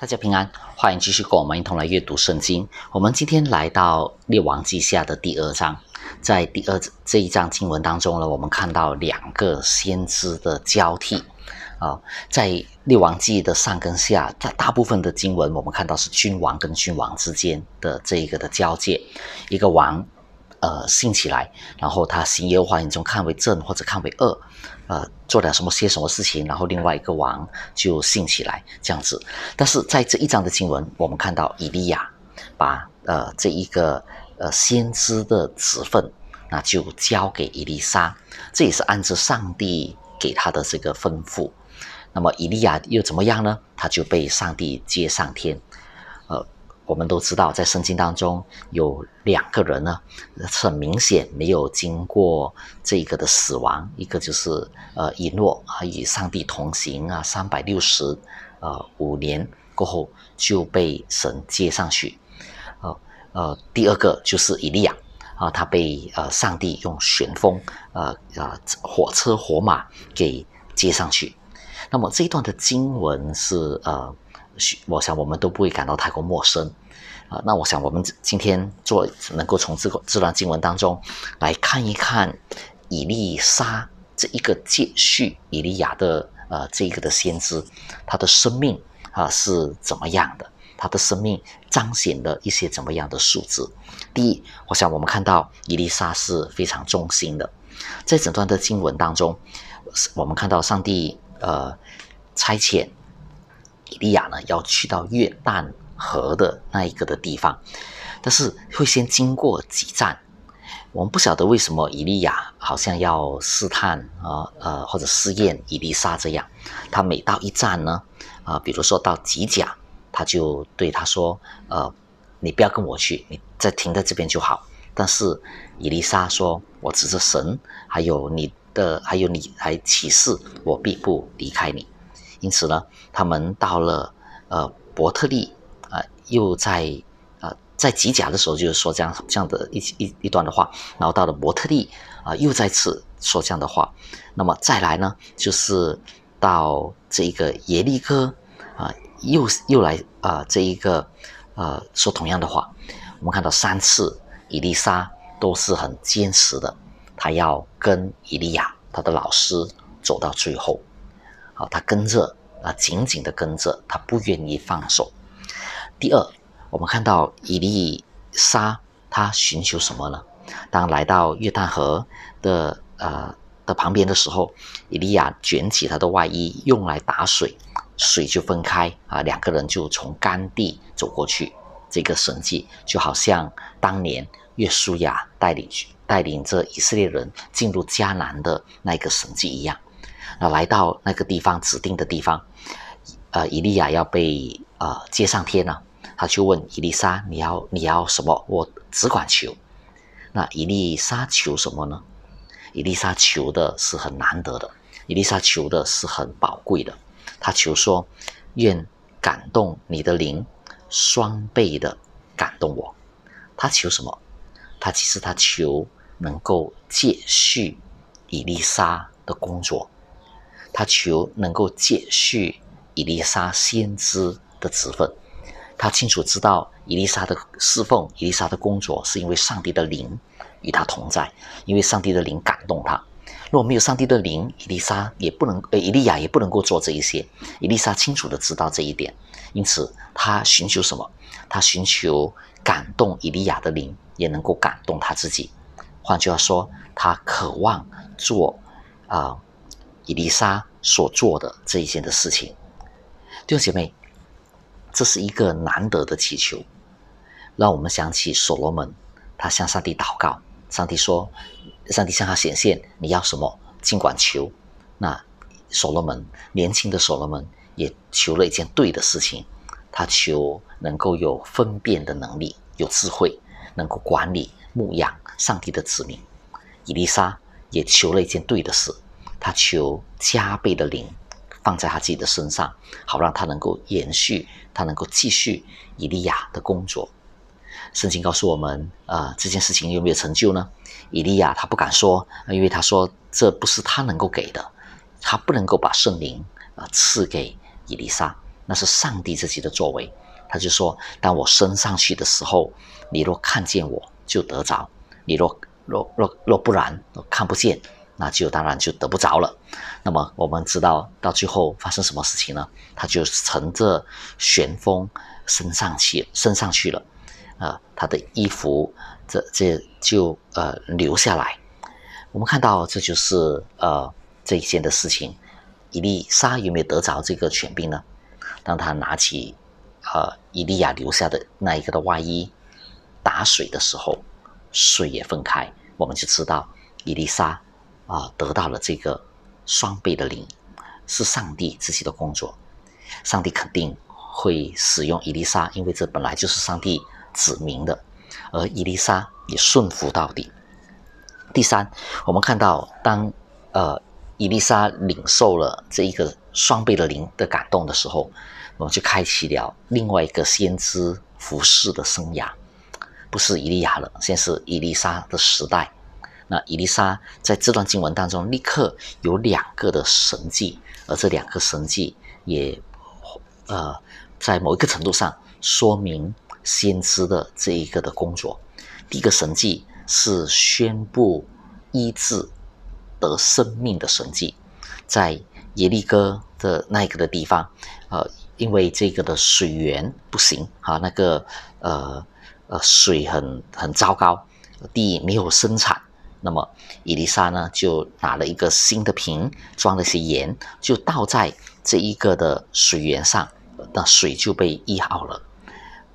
大家平安，欢迎继续跟我们一同来阅读圣经。我们今天来到列王记下的第二章，在第二这一章经文当中呢，我们看到两个先知的交替。啊，在列王记的上跟下，大大部分的经文我们看到是君王跟君王之间的这一个的交界，一个王呃兴起来，然后他行耶和华眼中看为正或者看为恶。呃，做了什么些什么事情，然后另外一个王就兴起来这样子。但是在这一章的经文，我们看到以利亚把呃这一个呃先知的职分，那就交给以利沙，这也是按照上帝给他的这个吩咐。那么以利亚又怎么样呢？他就被上帝接上天，我们都知道，在圣经当中有两个人呢，很明显没有经过这个的死亡，一个就是呃以诺啊，与上帝同行啊，三百六十呃五年过后就被神接上去，呃呃，第二个就是以利亚啊，他被呃上帝用旋风呃呃火车火马给接上去。那么这一段的经文是呃。我想我们都不会感到太过陌生，啊，那我想我们今天做能够从这个这段经文当中来看一看以利沙这一个接续以利亚的呃这一个的先知，他的生命啊是怎么样的？他的生命彰显了一些怎么样的数字？第一，我想我们看到以利沙是非常忠心的，在整段的经文当中，我们看到上帝呃差遣。以利亚呢要去到约旦河的那一个的地方，但是会先经过几站。我们不晓得为什么以利亚好像要试探啊呃或者试验以利沙这样。他每到一站呢啊，比如说到吉甲，他就对他说：“呃，你不要跟我去，你再停在这边就好。”但是以利沙说：“我指着神，还有你的，还有你还启示，我必不离开你。”因此呢，他们到了呃伯特利，又在啊在吉甲的时候，就是说这样这样的一一一段的话，然后到了伯特利啊，又再次说这样的话。那么再来呢，就是到这一个耶利哥啊，又又来啊这一个呃说同样的话。我们看到三次以利沙都是很坚持的，他要跟以利亚他的老师走到最后。啊，他跟着啊，紧紧的跟着，他不愿意放手。第二，我们看到以利沙，他寻求什么呢？当来到约旦河的呃的旁边的时候，以利亚卷起他的外衣，用来打水，水就分开啊，两个人就从干地走过去。这个神迹就好像当年约书亚带领带领着以色列人进入迦南的那个神迹一样。那来到那个地方指定的地方，呃，以利亚要被呃接上天了，他就问伊丽莎：“你要你要什么？我只管求。”那伊丽莎求什么呢？伊丽莎求的是很难得的，伊丽莎求的是很宝贵的。他求说：“愿感动你的灵，双倍的感动我。”他求什么？他其实他求能够继续伊丽莎的工作。他求能够接续伊丽莎先知的职分，他清楚知道伊丽莎的侍奉、伊丽莎的工作是因为上帝的灵与他同在，因为上帝的灵感动他。如果没有上帝的灵，伊丽莎也不能，呃，伊利亚也不能够做这一些。伊丽莎清楚的知道这一点，因此他寻求什么？他寻求感动伊利亚的灵，也能够感动他自己。换句话说，他渴望做啊。伊丽莎所做的这一件的事情，弟兄姐妹，这是一个难得的祈求，让我们想起所罗门，他向上帝祷告，上帝说，上帝向他显现，你要什么，尽管求。那所罗门年轻的所罗门也求了一件对的事情，他求能够有分辨的能力，有智慧，能够管理牧养上帝的子民。以丽莎也求了一件对的事。他求加倍的灵放在他自己的身上，好让他能够延续，他能够继续以利亚的工作。圣经告诉我们，啊，这件事情有没有成就呢？以利亚他不敢说，因为他说这不是他能够给的，他不能够把圣灵啊赐给以利沙。那是上帝自己的作为。他就说：“当我升上去的时候，你若看见我，就得着；你若若若若不然，看不见，那就当然就得不着了。”那么我们知道到最后发生什么事情呢？他就乘着旋风升上去，升上去了。啊，他的衣服这这就呃留下来。我们看到这就是呃这一件的事情。伊丽莎有没有得着这个权柄呢？当他拿起。呃，伊利亚留下的那一个的外衣打水的时候，水也分开，我们就知道伊丽莎啊得到了这个双倍的灵，是上帝自己的工作，上帝肯定会使用伊丽莎，因为这本来就是上帝指明的，而伊丽莎也顺服到底。第三，我们看到当呃伊丽莎领受了这一个双倍的灵的感动的时候。我们就开启了另外一个先知服侍的生涯，不是以利亚了，现在是伊丽莎的时代。那伊丽莎在这段经文当中，立刻有两个的神迹，而这两个神迹也，呃，在某一个程度上说明先知的这一个的工作。第一个神迹是宣布医治得生命的神迹，在耶利哥的那一个的地方，呃。因为这个的水源不行啊，那个呃呃水很很糟糕，地没有生产。那么伊丽莎呢，就拿了一个新的瓶，装了些盐，就倒在这一个的水源上，那水就被医好了。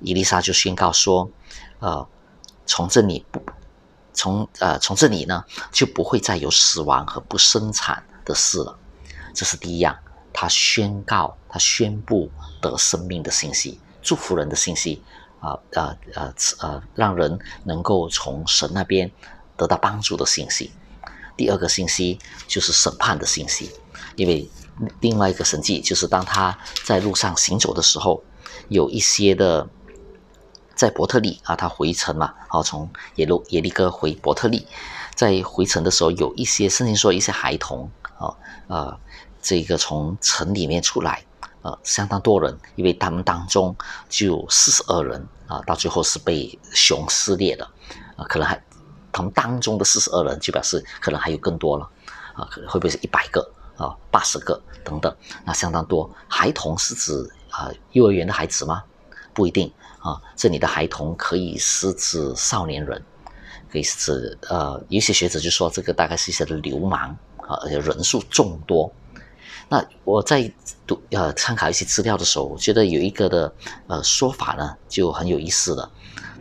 伊丽莎就宣告说：“呃，从这里不从呃从这里呢，就不会再有死亡和不生产的事了。”这是第一样。他宣告，他宣布得生命的信息，祝福人的信息，啊啊啊啊，让人能够从神那边得到帮助的信息。第二个信息就是审判的信息，因为另外一个神迹就是当他在路上行走的时候，有一些的在伯特利啊，他回城嘛，啊，从耶路耶利哥回伯特利，在回城的时候，有一些甚至说一些孩童啊啊。这个从城里面出来，呃，相当多人，因为他们当中就有四十二人啊，到最后是被熊撕裂的，啊，可能还他们当中的四十二人就表示可能还有更多了，啊，可能会不会是一百个啊，八十个等等，那相当多。孩童是指啊幼儿园的孩子吗？不一定啊，这里的孩童可以是指少年人，可以是指呃，有些学者就说这个大概是一些流氓啊，而且人数众多。那我在读呃参考一些资料的时候，我觉得有一个的呃说法呢就很有意思了。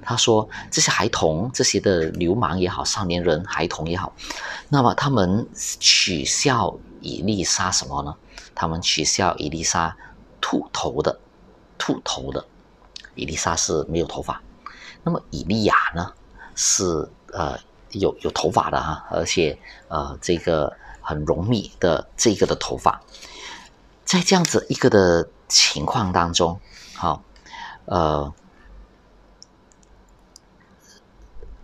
他说这些孩童、这些的流氓也好、少年人、孩童也好，那么他们取笑伊丽莎什么呢？他们取笑伊丽莎秃头的，秃头的。伊丽莎是没有头发，那么以利亚呢是呃有有头发的哈，而且呃这个。很浓密的这个的头发，在这样子一个的情况当中，好，呃，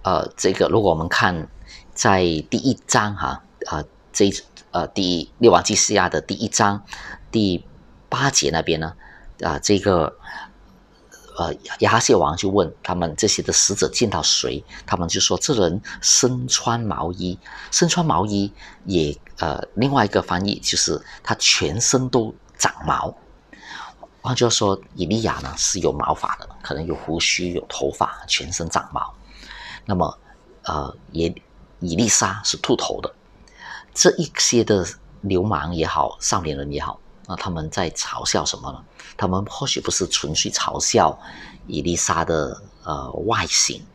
呃，这个如果我们看在第一章哈，啊，这呃第列王纪西亚的第一章第八节那边呢，啊，这个。呃，亚哈谢王就问他们这些的使者见到谁，他们就说这人身穿毛衣，身穿毛衣也呃，另外一个翻译就是他全身都长毛。换句话说，以利亚呢是有毛发的，可能有胡须、有头发，全身长毛。那么呃，也以丽莎是秃头的。这一些的流氓也好，少年人也好。那他们在嘲笑什么呢？他们或许不是纯粹嘲笑伊丽莎的呃外形，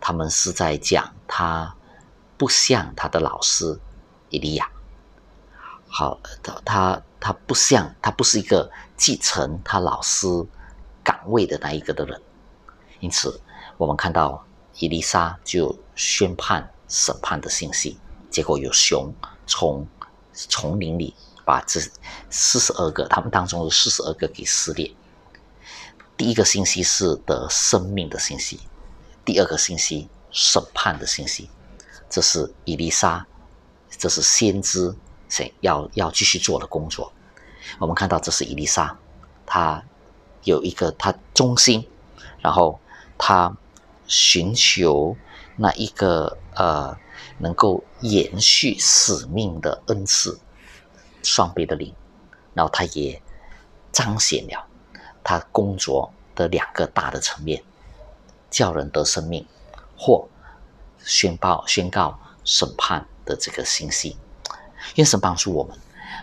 他们是在讲她不像她的老师伊利亚。好，他他他不像，他不是一个继承他老师岗位的那一个的人。因此，我们看到伊丽莎就宣判审判的信息，结果有熊从丛林里。把这四十二个，他们当中的四十二个给撕裂。第一个信息是得生命的信息，第二个信息审判的信息。这是伊丽莎，这是先知谁要要继续做的工作。我们看到这是伊丽莎，他有一个他忠心，然后他寻求那一个呃能够延续使命的恩赐，双倍的灵，然后他也彰显了他工作的两个大的层面，叫人得生命，或宣报宣告审判的这个信息。愿神帮助我们，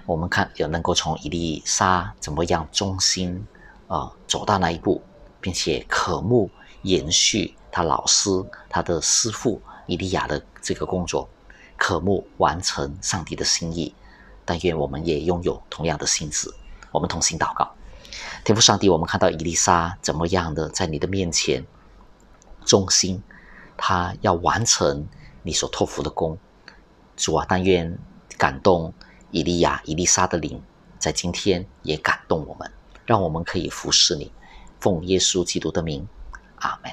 我们看有能够从伊丽莎怎么样忠心啊走到那一步，并且渴慕延续他老师他的师傅伊利亚的这个工作，渴慕完成上帝的心意。但愿我们也拥有同样的心智，我们同心祷告。天父上帝，我们看到伊丽莎怎么样的在你的面前忠心，他要完成你所托付的功。主啊，但愿。感动以利亚、以丽莎的灵，在今天也感动我们，让我们可以服侍你，奉耶稣基督的名，阿门。